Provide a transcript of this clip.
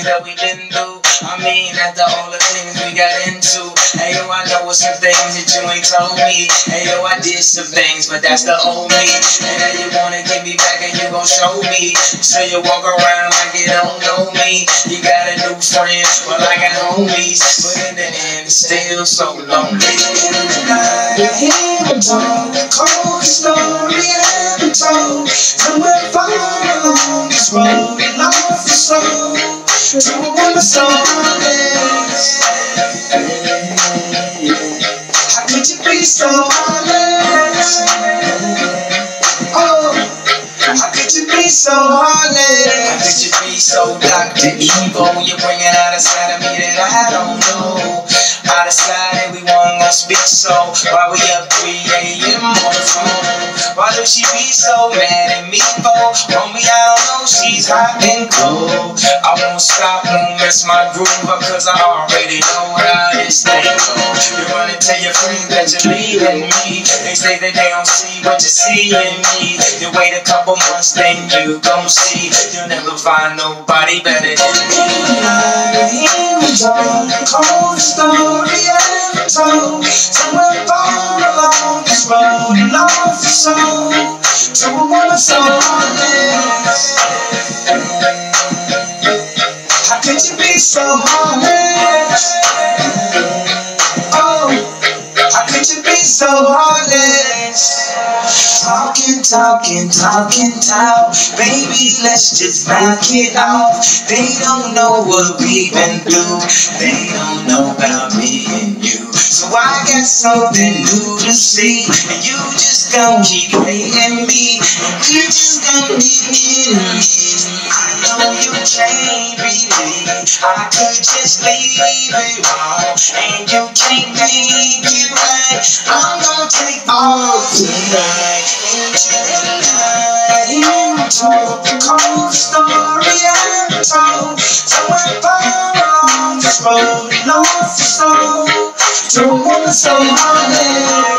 that we been through. I mean, after all the things we got into. Hey yo, I know some things that you ain't told me. Hey yo, I did some things, but that's the old me. And now you wanna get me back and you gon' show me. So you walk around like you don't know me. You got a new friend, well I got homies. But in the end, it's still so lonely. You hear me talk, cold story I haven't told. Somewhere far so honest? Oh, how could you be so How honest? could you be so Dr. Evil? You're bringing out a side of me that I don't know. I decided we gonna speak, so why we up 3 a.m. on the? Why do she be so mad at me for? Homie, I don't know, she's hot and cold. I won't stop, won't mess my groove cause I already know how this thing goes. You wanna tell your friends that you're leaving me. They say that they don't see what you see in me. You wait a couple months, then you gon' see. You'll never find nobody better than me. I hear me talk, cold story I told. Somewhere far along this road, lost the soul. To a woman so. How could you be so honest? So honest? Talking, talking, talking, talk. Baby, let's just knock it off. They don't know what we've been through. They don't know about me and you. So I got something new to see. And you just gon' keep playing me. And you just gon' leave me I know you believe I could just leave it wrong. And you can't make it right. I'm gonna take off tonight. Into the night. Told the cold story I told. Somewhere far along this road, lost the soul. To a woman so hard.